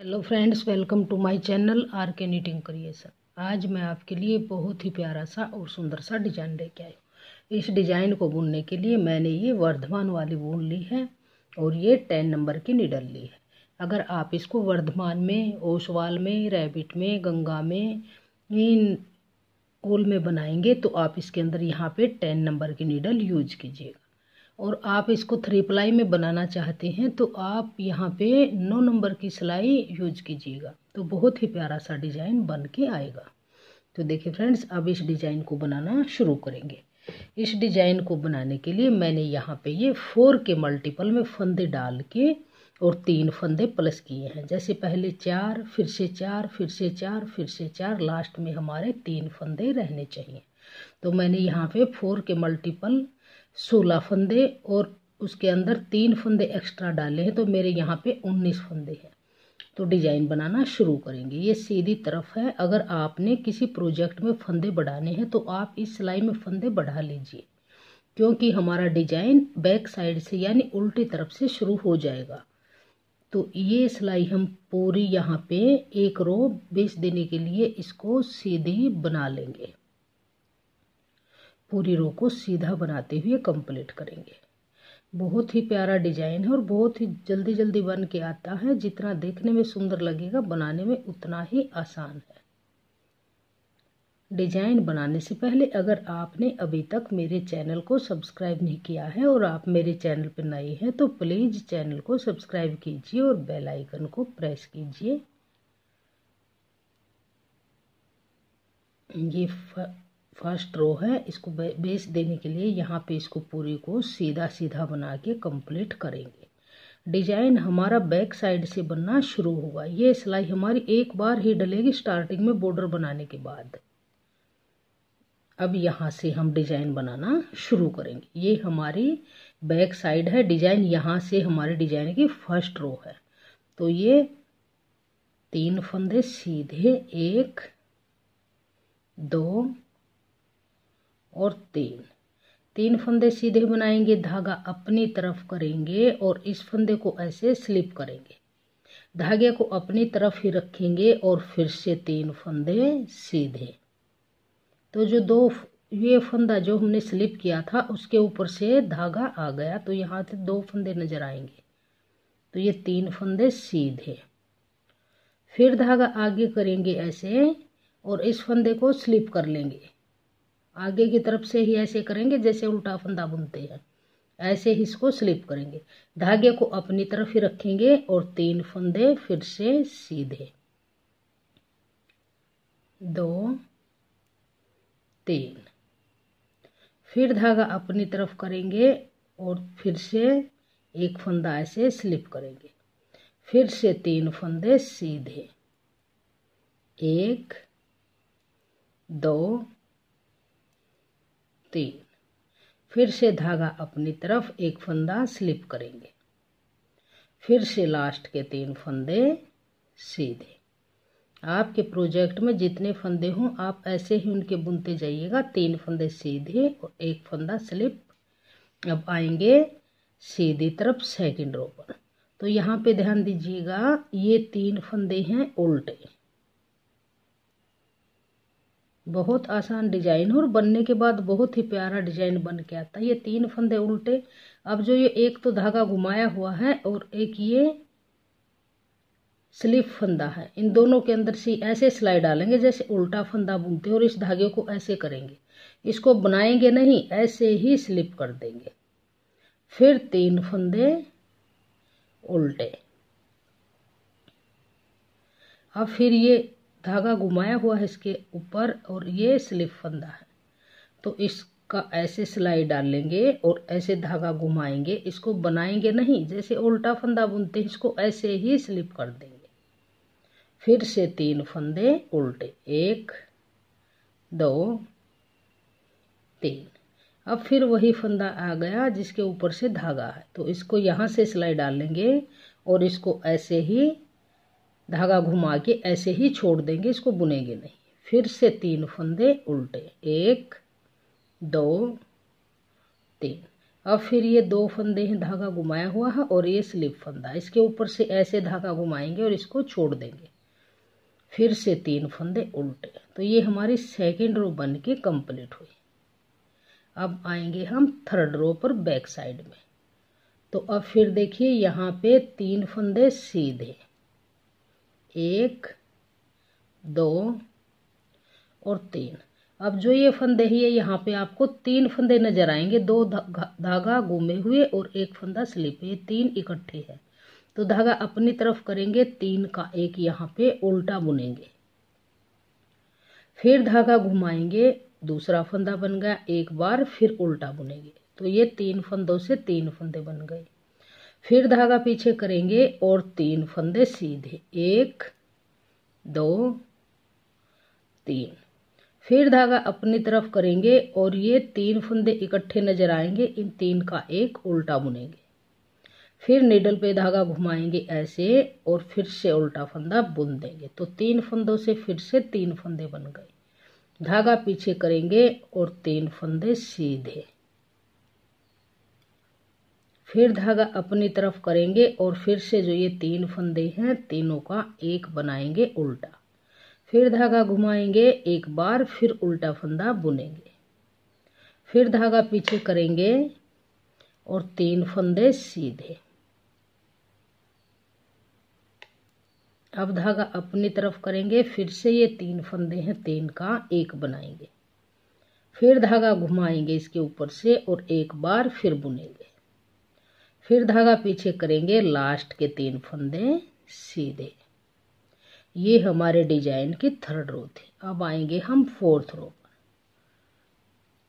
Hello friends, welcome to my channel R K knitting creation आज मैं आपके लिए बहुत ही प्यारा सा और सुंदर सा डिज़ाइन लेके आई हूँ। इस डिज़ाइन को बुनने के लिए मैंने ये वर्धमान वाली बुन ली है और ये टेन नंबर की निडल ली है। अगर आप इसको वर्धमान में, ओसवाल में रैबिट में, गंगा में, इन ओल में बनाएँगे तो आप इसके अंदर यहाँ पे टेन नंबर की निडल यूज़ कीजिएगा। और आप इसको थ्री प्लाई में बनाना चाहते हैं तो आप यहाँ पे नौ नंबर की सिलाई यूज़ कीजिएगा। तो बहुत ही प्यारा सा डिज़ाइन बन के आएगा। तो देखिए फ्रेंड्स, अब इस डिज़ाइन को बनाना शुरू करेंगे। इस डिज़ाइन को बनाने के लिए मैंने यहाँ पे ये फोर के मल्टीपल में फंदे डाल के और तीन फंदे प्लस किए हैं। जैसे पहले चार, फिर से चार, फिर से चार, फिर से चार लास्ट में हमारे तीन फंदे रहने चाहिए। तो मैंने यहाँ पे फोर के मल्टीपल सोलह फंदे और उसके अंदर तीन फंदे एक्स्ट्रा डाले हैं तो मेरे यहाँ पे उन्नीस फंदे हैं। तो डिज़ाइन बनाना शुरू करेंगे। ये सीधी तरफ़ है। अगर आपने किसी प्रोजेक्ट में फंदे बढ़ाने हैं तो आप इस सिलाई में फंदे बढ़ा लीजिए, क्योंकि हमारा डिज़ाइन बैक साइड से यानी उल्टी तरफ़ से शुरू हो जाएगा। तो ये सिलाई हम पूरी यहाँ पे एक रो बेच देने के लिए इसको सीधी बना लेंगे। पूरी रो को सीधा बनाते हुए कंप्लीट करेंगे। बहुत ही प्यारा डिज़ाइन है और बहुत ही जल्दी जल्दी बन के आता है। जितना देखने में सुंदर लगेगा, बनाने में उतना ही आसान है। डिज़ाइन बनाने से पहले अगर आपने अभी तक मेरे चैनल को सब्सक्राइब नहीं किया है और आप मेरे चैनल पर नए हैं तो प्लीज़ चैनल को सब्सक्राइब कीजिए और बेल आइकन को प्रेस कीजिए। ये फ़र्स्ट रो है, इसको बेस देने के लिए यहाँ पे इसको पूरी को सीधा सीधा बना के कंप्लीट करेंगे। डिज़ाइन हमारा बैक साइड से बनना शुरू होगा ये सिलाई हमारी एक बार ही डलेगी स्टार्टिंग में बॉर्डर बनाने के बाद। अब यहाँ से हम डिज़ाइन बनाना शुरू करेंगे। ये हमारी बैक साइड है, डिज़ाइन यहाँ से हमारे डिज़ाइन की फ़र्स्ट रो है। तो ये तीन फंदे सीधे, एक, दो और तीन। तीन फंदे सीधे बनाएँगे, धागा अपनी तरफ़ करेंगे और इस फंदे को ऐसे स्लिप करेंगे। धागे को अपनी तरफ़ ही रखेंगे और फिर से तीन फंदे सीधे। तो जो दो ये फंदा जो हमने स्लिप किया था, उसके ऊपर से धागा आ गया तो यहाँ से दो फंदे नज़र आएँगे। तो ये तीन फंदे सीधे। फिर धागा आगे करेंगे ऐसे और इस फंदे को स्लिप कर लेंगे। आगे की तरफ़ से ही ऐसे करेंगे जैसे उल्टा फंदा बुनते हैं। ऐसे ही इसको स्लिप करेंगे। धागे को अपनी तरफ़ ही रखेंगे और तीन फंदे फिर से सीधे। दो, तीन। फिर धागा अपनी तरफ़ करेंगे और फिर से एक फंदा ऐसे स्लिप करेंगे। फिर से तीन फंदे सीधे। एक, दो तीन। फिर से धागा अपनी तरफ़ एक फंदा स्लिप करेंगे। फिर से लास्ट के तीन फंदे सीधे। आपके प्रोजेक्ट में जितने फंदे हों, आप ऐसे ही उनके बुनते जाइएगा। तीन फंदे सीधे और एक फंदा स्लिप अब आएँगे सीधी तरफ़ सेकंड रो पर। तो यहाँ पे ध्यान दीजिएगा, ये तीन फंदे हैं उल्टे। बहुत आसान डिज़ाइन, और बनने के बाद बहुत ही प्यारा डिज़ाइन बन के आता है। ये तीन फंदे उल्टे, अब जो ये एक तो धागा घुमाया हुआ है, और एक ये स्लिप फंदा है। इन दोनों के अंदर से ऐसे सिलाई डालेंगे जैसे उल्टा फंदा बुनते हैं, और इस धागे को ऐसे करेंगे। इसको बनाएँगे नहीं, ऐसे ही स्लिप कर देंगे। फिर तीन फंदे उल्टे। अब फिर ये धागा घुमाया हुआ है इसके ऊपर और ये स्लिप फंदा है। तो इसका ऐसे सिलाई डाल लेंगे और ऐसे धागा घुमाएँगे, इसको बनाएँगे नहीं, जैसे उल्टा फंदा बुनते हैं, इसको ऐसे ही स्लिप कर देंगे। फिर से तीन फंदे उल्टे, एक, दो, तीन। अब फिर वही फंदा आ गया जिसके ऊपर से धागा है। तो इसको यहाँ से सिलाई डाल लेंगे और इसको ऐसे ही धागा घुमा के ऐसे ही छोड़ देंगे, इसको बुनेंगे नहीं। फिर से तीन फंदे उल्टे। एक, दो, तीन। अब फिर ये दो फंदे हैं, धागा घुमाया हुआ है और ये स्लिप फंदा इसके ऊपर से ऐसे धागा घुमाएँगे और इसको छोड़ देंगे। फिर से तीन फंदे उल्टे। तो ये हमारी सेकेंड रो बन के कंप्लीट हुई। अब आएँगे हम थर्ड रो पर बैक साइड में। तो अब फिर देखिए, यहाँ पे तीन फंदे सीधे। एक, दो और तीन। अब जो ये फंदे ही है यहाँ पे आपको तीन फंदे नज़र आएँगे। दो धागा घूमे हुए और एक फंदा स्लिप ये तीन इकट्ठे है। तो धागा अपनी तरफ़ करेंगे, तीन का एक यहाँ पे उल्टा बुनेंगे। फिर धागा घुमाएँगे, दूसरा फंदा बन गया, एक बार फिर उल्टा बुनेंगे। तो ये तीन फंदों से तीन फंदे बन गए। फिर धागा पीछे करेंगे और तीन फंदे सीधे। एक, दो, तीन। फिर धागा अपनी तरफ़ करेंगे और ये तीन फंदे इकट्ठे नज़र आएँगे, इन तीन का एक उल्टा बुनेंगे। फिर निडल पे धागा घुमाएँगे ऐसे और फिर से उल्टा फंदा बुन देंगे। तो तीन फंदों से फिर से तीन फंदे बन गए। धागा पीछे करेंगे और तीन फंदे सीधे। फिर धागा अपनी तरफ़ करेंगे और फिर से जो ये तीन फंदे हैं, तीनों का एक बनाएँगे उल्टा। फिर धागा घुमाएँगे एक बार, फिर उल्टा फंदा बुनेंगे। फिर धागा पीछे करेंगे और तीन फंदे सीधे। अब धागा अपनी तरफ़ करेंगे, फिर से ये तीन फंदे हैं, तीन का एक बनाएँगे। फिर धागा घुमाएँगे इसके ऊपर से और एक बार फिर बुनेंगे। फिर धागा पीछे करेंगे लास्ट के तीन फंदे सीधे। ये हमारे डिज़ाइन की थर्ड रो थी। अब आएँगे हम फोर्थ रो पर।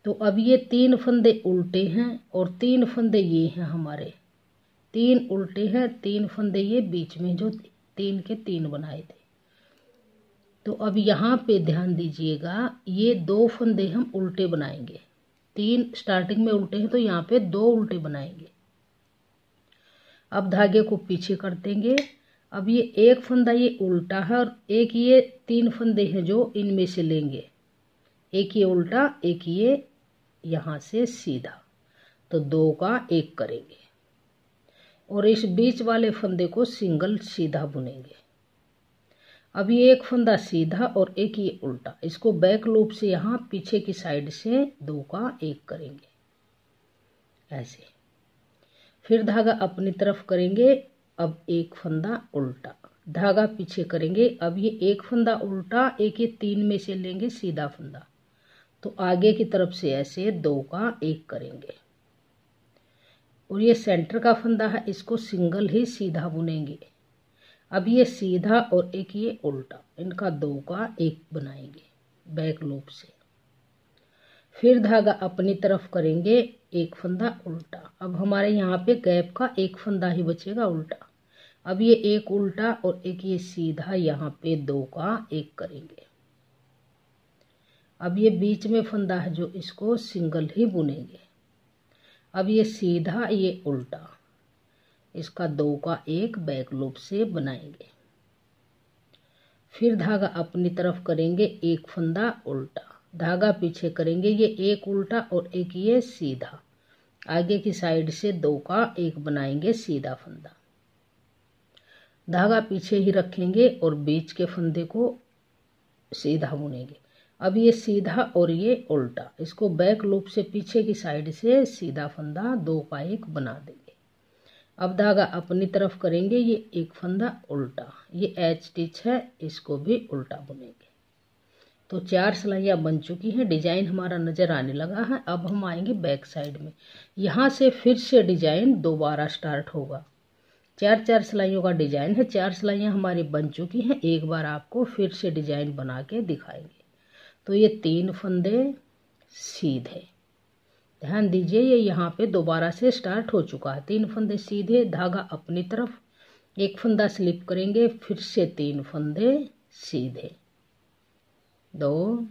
तो अब ये तीन फंदे उल्टे हैं और तीन फंदे ये हैं हमारे। तीन उल्टे हैं, तीन फंदे ये बीच में जो तीन के तीन बनाए थे। तो अब यहाँ पे ध्यान दीजिएगा, ये दो फंदे हम उल्टे बनाएँगे। तीन स्टार्टिंग में उल्टे हैं तो यहाँ पे दो उल्टे बनाएँगे। अब धागे को पीछे कर देंगे। अब ये एक फंदा ये उल्टा है और एक ये तीन फंदे हैं जो इनमें से लेंगे। एक ये उल्टा, एक ये यहाँ से सीधा। तो दो का एक करेंगे और इस बीच वाले फंदे को सिंगल सीधा बुनेंगे। अब ये एक फंदा सीधा और एक ये उल्टा। इसको बैक लूप से यहाँ पीछे की साइड से दो का एक करेंगे। ऐसे। फिर धागा अपनी तरफ़ करेंगे, अब एक फंदा उल्टा। धागा पीछे करेंगे, अब ये एक फंदा उल्टा, एक ये तीन में से लेंगे सीधा फंदा। तो आगे की तरफ़ से ऐसे दो का एक करेंगे। और ये सेंटर का फंदा है, इसको सिंगल ही सीधा बुनेंगे। अब ये सीधा और एक ये उल्टा, इनका दो का एक बनाएँगे बैक लूप से। फिर धागा अपनी तरफ़ करेंगे एक फंदा उल्टा। अब हमारे यहाँ पे गैप का एक फंदा ही बचेगा उल्टा। अब ये एक उल्टा और एक ये सीधा यहाँ पे दो का एक करेंगे। अब ये बीच में फंदा है जो इसको सिंगल ही बुनेंगे। अब ये सीधा, ये उल्टा। इसका दो का एक बैक लूप से बनाएँगे। फिर धागा अपनी तरफ़ करेंगे एक फंदा उल्टा। धागा पीछे करेंगे, ये एक उल्टा और एक ये सीधा। आगे की साइड से दो का एक बनाएँगे सीधा फंदा। धागा पीछे ही रखेंगे और बीच के फंदे को सीधा बुनेंगे। अब ये सीधा और ये उल्टा, इसको बैक लूप से पीछे की साइड से सीधा फंदा दो का एक बना देंगे। अब धागा अपनी तरफ़ करेंगे, ये एक फंदा उल्टा, ये एच स्टिच है, इसको भी उल्टा बुनेंगे। तो चार सिलाइयाँ बन चुकी हैं। डिज़ाइन हमारा नज़र आने लगा है। अब हम आएँगे बैक साइड में। यहाँ से फिर से डिज़ाइन दोबारा स्टार्ट होगा। चार चार सिलाइयों का डिज़ाइन है। चार सिलाइयाँ हमारी बन चुकी हैं। एक बार आपको फिर से डिज़ाइन बना के दिखाएँगे। तो ये तीन फंदे सीधे। ध्यान दीजिए, ये यहाँ पे दोबारा से स्टार्ट हो चुका है। तीन फंदे सीधे, धागा अपनी तरफ़। एक फंदा स्लिप करेंगे, फिर से तीन फंदे सीधे। दो।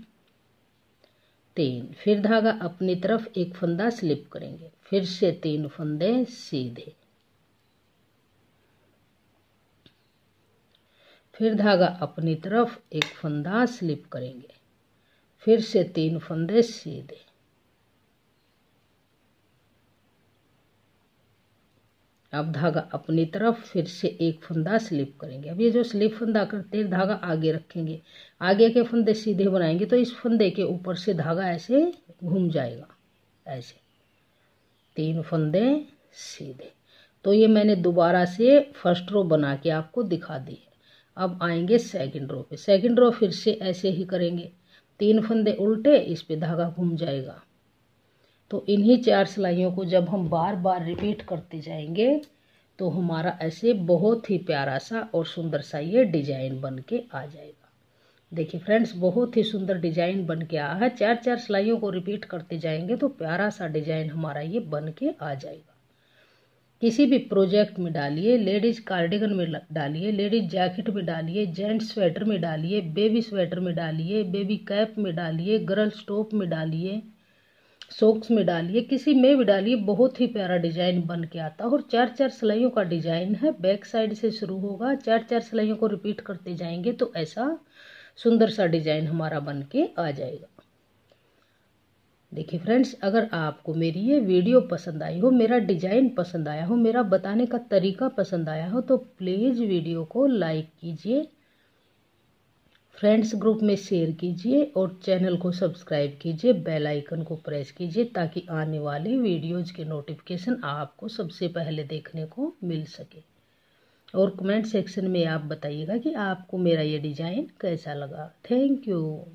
तीन, फिर धागा अपनी तरफ़ एक फंदा स्लिप करेंगे, फिर से तीन फंदे सीधे। फिर धागा अपनी तरफ़ एक फंदा स्लिप करेंगे, फिर से तीन फंदे सीधे। अब धागा अपनी तरफ़ फिर से एक फंदा स्लिप करेंगे। अब ये जो स्लिप फंदा करते हैं, धागा आगे रखेंगे। आगे के फंदे सीधे बनाएँगे तो इस फंदे के ऊपर से धागा ऐसे घूम जाएगा, ऐसे। तीन फंदे सीधे। तो ये मैंने दोबारा से फ़र्स्ट रो बना के आपको दिखा दी है। अब आएँगे सेकंड रो पे। सेकंड रो फिर से ऐसे ही करेंगे। तीन फंदे उल्टे इस पे धागा घूम जाएगा। तो इन्हीं चार सिलाइयों को जब हम बार बार रिपीट करते जाएँगे तो हमारा ऐसे बहुत ही प्यारा सा और सुंदर सा ये डिज़ाइन बन के आ जाएगा। देखिए फ्रेंड्स बहुत ही सुंदर डिज़ाइन बन के आया है। चार चार सिलाइयों को रिपीट करते जाएँगे तो प्यारा सा डिज़ाइन हमारा ये बन के आ जाएगा। किसी भी प्रोजेक्ट में डालिए लेडीज़ कार्डिगन में डालिए लेडीज़ जैकेट में डालिए जेंट्स स्वेटर में डालिए बेबी स्वेटर में डालिए बेबी कैप में डालिए गर्ल्स टॉप में डालिए। सॉक्स में डालिए, किसी में भी डालिए, बहुत ही प्यारा डिज़ाइन बन के आता है। और चार चार सिलाइयों का डिज़ाइन है, बैक साइड से शुरू होगा चार चार सिलाइयों को रिपीट करते जाएँगे तो ऐसा सुंदर सा डिज़ाइन हमारा बन के आ जाएगा। देखिए फ्रेंड्स, अगर आपको मेरी ये वीडियो पसंद आई हो, मेरा डिज़ाइन पसंद आया हो, मेरा बताने का तरीका पसंद आया हो तो प्लीज़ वीडियो को लाइक कीजिए फ्रेंड्स ग्रुप में शेयर कीजिए और चैनल को सब्सक्राइब कीजिए, बेल आइकन को प्रेस कीजिए ताकि आने वाली वीडियोज़ के नोटिफिकेशन आपको सबसे पहले देखने को मिल सके। और कमेंट सेक्शन में आप बताइएगा कि आपको मेरा ये डिज़ाइन कैसा लगा। Thank you.